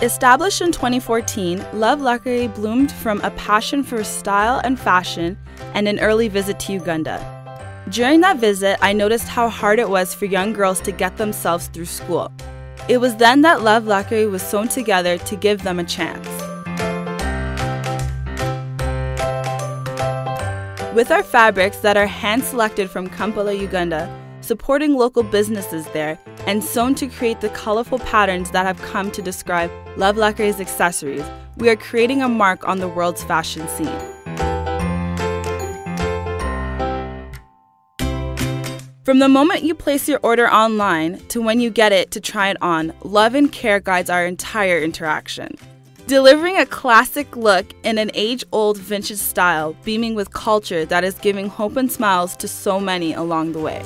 Established in 2014, Love Lakeri bloomed from a passion for style and fashion and an early visit to Uganda. During that visit, I noticed how hard it was for young girls to get themselves through school. It was then that Love Lakeri was sewn together to give them a chance. With our fabrics that are hand selected from Kampala, Uganda, supporting local businesses there, and sewn to create the colorful patterns that have come to describe Love Lakeri's accessories, we are creating a mark on the world's fashion scene. From the moment you place your order online to when you get it to try it on, Love and Care guides our entire interaction. Delivering a classic look in an age old vintage style, beaming with culture that is giving hope and smiles to so many along the way.